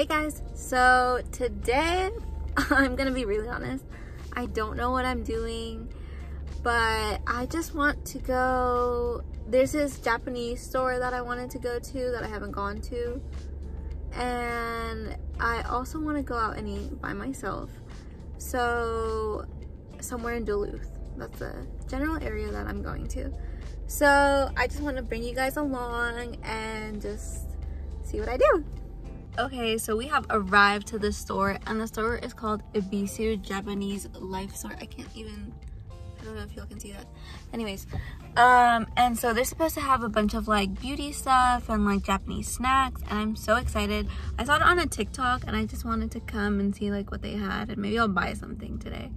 Hey guys, so today I'm gonna be really honest. I don't know what I'm doing, but I just want to go. There's this Japanese store that I wanted to go to that I haven't gone to, and I also want to go out and eat by myself. So, somewhere in Duluth. That's the general area that I'm going to. So, I just want to bring you guys along and just see what I do. Okay, so we have arrived to the store and the store is called Ebisu Japanese Life Store. I can't even, I don't know if y'all can see that. Anyways, um, and so they're supposed to have a bunch of like beauty stuff and like Japanese snacks and I'm so excited. I saw it on a TikTok and I just wanted to come and see like what they had and maybe I'll buy something today.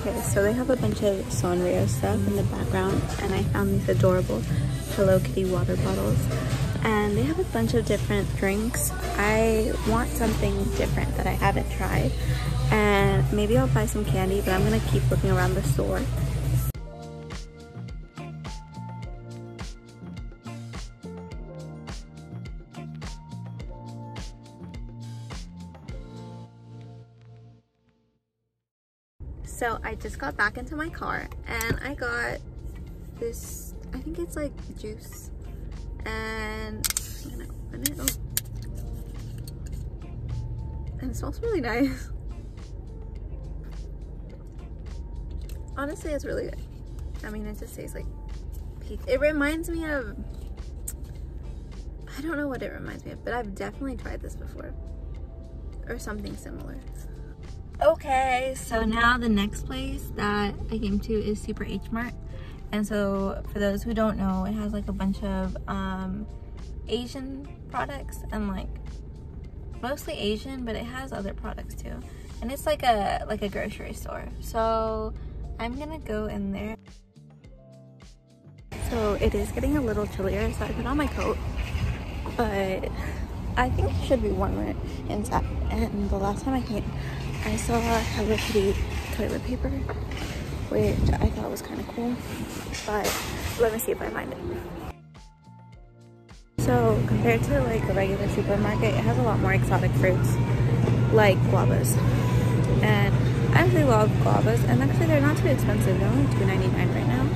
Okay, so they have a bunch of Sanrio stuff in the background and I found these adorable Hello Kitty water bottles. And they have a bunch of different drinks. I want something different that I haven't tried. And maybe I'll buy some candy but I'm gonna keep looking around the store So I just got back into my car and I got this, I think it's like juice. And I'm gonna open it. Oh. And it smells really nice. Honestly, it's really good. I mean, it just tastes like peach. It reminds me of, I don't know what it reminds me of, but I've definitely tried this before. Or something similar. Okay, so now the next place that I came to is Super H Mart. And so for those who don't know, it has like a bunch of um, Asian products and like mostly Asian, but it has other products too. And it's like a like a grocery store. So I'm gonna go in there. So it is getting a little chillier, so I put on my coat. But I think it should be warmer inside. And the last time I came, I saw Hello Kitty toilet paper, which I thought was kind of cool, but let me see if I find it. So compared to like a regular supermarket, it has a lot more exotic fruits, like guavas. And I actually love guavas, and actually they're not too expensive. They're only $2.99 right now.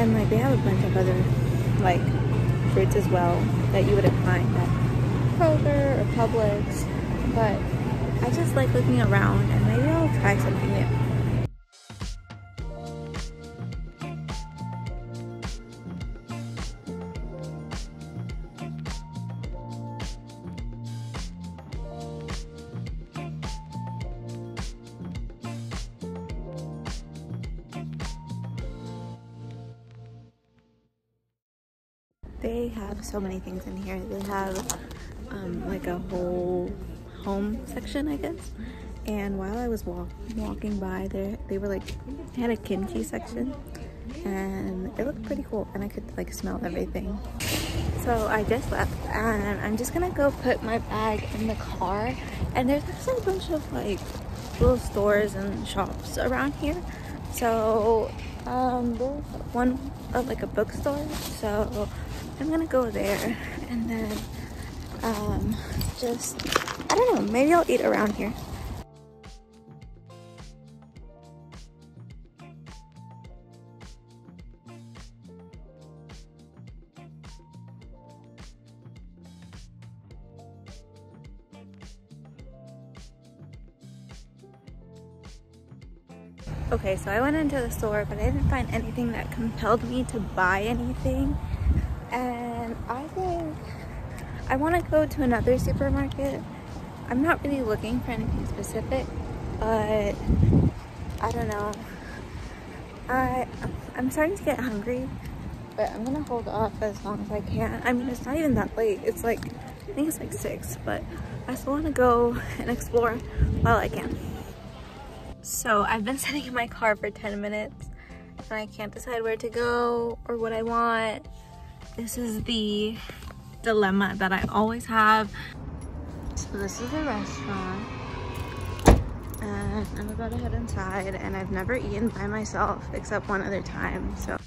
And like they have a bunch of other like fruits as well that you wouldn't find Kroger or Publix, but I just like looking around and maybe I'll try something new. They have so many things in here. They have um, like a whole home section, I guess. And while I was walk walking by there, they were like, had a kimchi section and it looked pretty cool and I could like smell everything. So I just left and I'm just gonna go put my bag in the car and there's actually a bunch of like little stores and shops around here. So um, there's one of like a bookstore. So I'm gonna go there and then um, just I don't know, maybe I'll eat around here. Okay, so I went into the store, but I didn't find anything that compelled me to buy anything. And I think I want to go to another supermarket I'm not really looking for anything specific, but I don't know. I I'm starting to get hungry, but I'm gonna hold off as long as I can. I mean, it's not even that late. It's like I think it's like six, but I still want to go and explore while I can. So I've been sitting in my car for 10 minutes and I can't decide where to go or what I want. this is the dilemma that I always have. So this is a restaurant and I'm about to head inside and I've never eaten by myself except one other time. So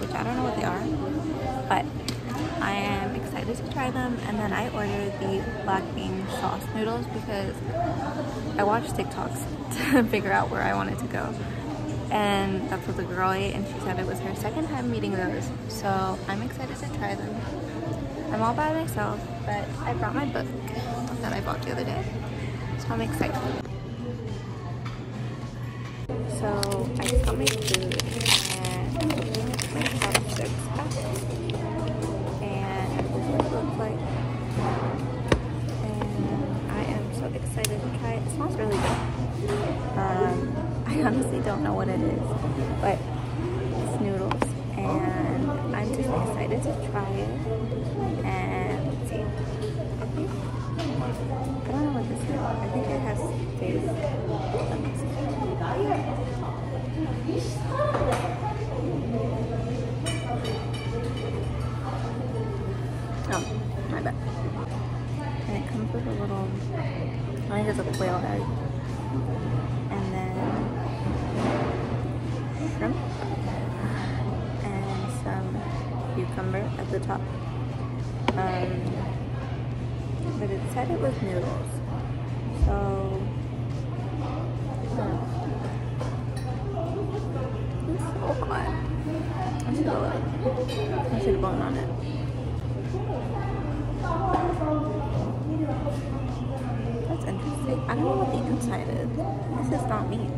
which I don't know what they are, but I am excited to try them. And then I ordered the black bean sauce noodles because I watched TikToks to figure out where I wanted to go. And that's what the girl ate and she said it was her second time eating those. So I'm excited to try them. I'm all by myself, but I brought my book that I bought the other day. So I'm excited. So I just got my food chopsticks back. And what it looks like. And I am so excited to try it. It smells really good. Um, I honestly don't know what it is, but it's noodles. And I'm just excited to try it. I think it's a quail egg. And then shrimp. And some cucumber at the top. Um, but it said it was noodles. So. I should have, gone on it. That's interesting. I don't know what the inside is. This is not meat.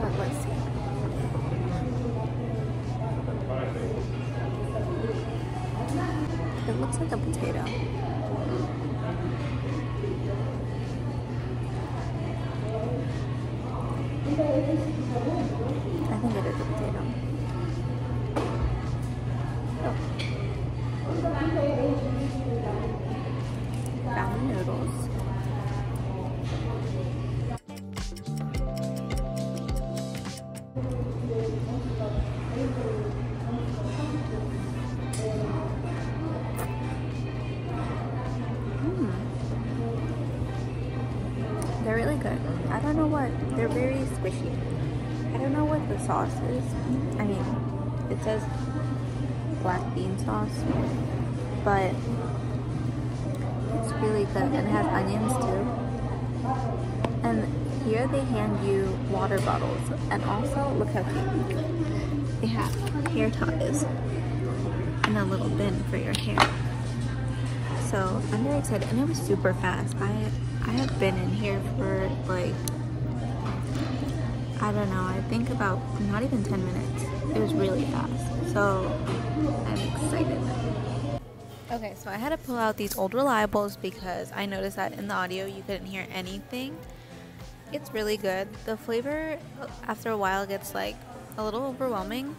But let's see. It looks like a potato. I think it is don't know what. They're very squishy. I don't know what the sauce is. I mean, it says black bean sauce, but it's really good. And it has onions too. And here they hand you water bottles. And also, look how cute. They have hair ties and a little bin for your hair. So I'm very excited. And it was super fast. I I have been in here for like I don't know, I think about not even 10 minutes. It was really fast. So I'm excited. Okay, so I had to pull out these old reliables because I noticed that in the audio you couldn't hear anything. It's really good. The flavor after a while gets like a little overwhelming,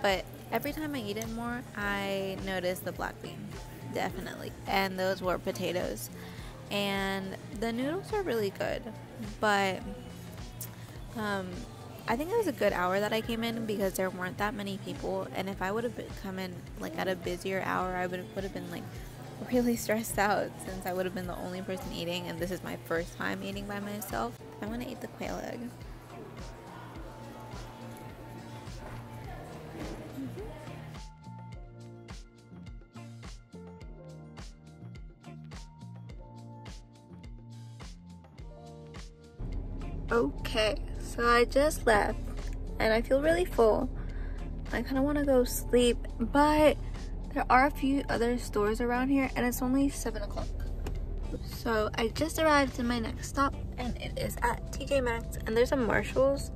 but every time I eat it more, I notice the black bean. Definitely. And those were potatoes. And the noodles are really good, but um, I think it was a good hour that I came in because there weren't that many people. And if I would have come in like at a busier hour, I would would have been like really stressed out since I would have been the only person eating, and this is my first time eating by myself. I'm gonna eat the quail egg. Okay, so I just left and I feel really full. I kind of want to go sleep, but there are a few other stores around here and it's only 7 o'clock. So I just arrived to my next stop and it is at TJ Maxx and there's a Marshalls.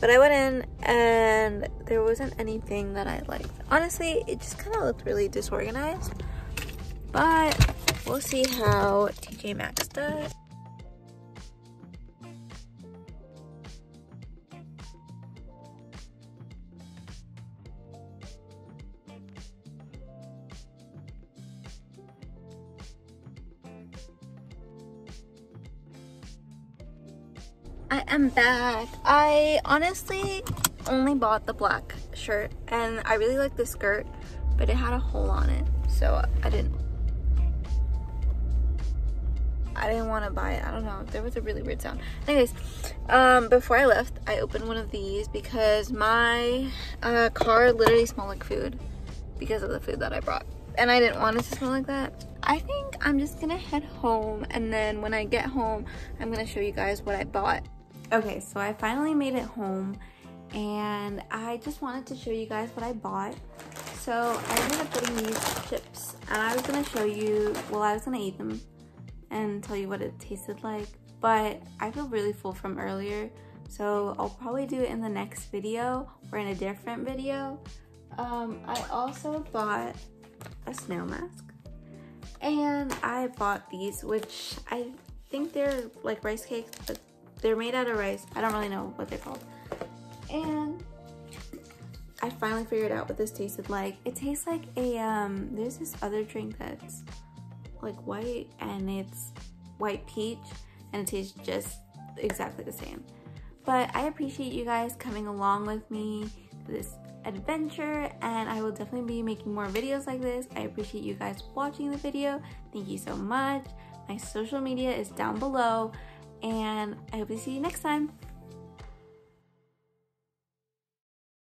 But I went in and there wasn't anything that I liked. Honestly, it just kind of looked really disorganized. But we'll see how TJ Maxx does. I am back. I honestly only bought the black shirt and I really like the skirt, but it had a hole on it. So I didn't, I didn't want to buy it. I don't know. There was a really weird sound. Anyways, um, before I left, I opened one of these because my uh, car literally smelled like food because of the food that I brought. And I didn't want it to smell like that. I think I'm just gonna head home and then when I get home, I'm gonna show you guys what I bought. Okay, so I finally made it home and I just wanted to show you guys what I bought. So I ended up getting these chips and I was gonna show you, well I was gonna eat them and tell you what it tasted like, but I feel really full from earlier. So I'll probably do it in the next video or in a different video. Um, I also bought a snail mask and I bought these, which I think they're like rice cakes, but they're made out of rice. I don't really know what they're called. And I finally figured out what this tasted like. It tastes like a, um, there's this other drink that's like white and it's white peach and it tastes just exactly the same. But I appreciate you guys coming along with me this adventure and I will definitely be making more videos like this. I appreciate you guys watching the video. Thank you so much. My social media is down below and I hope to see you next time.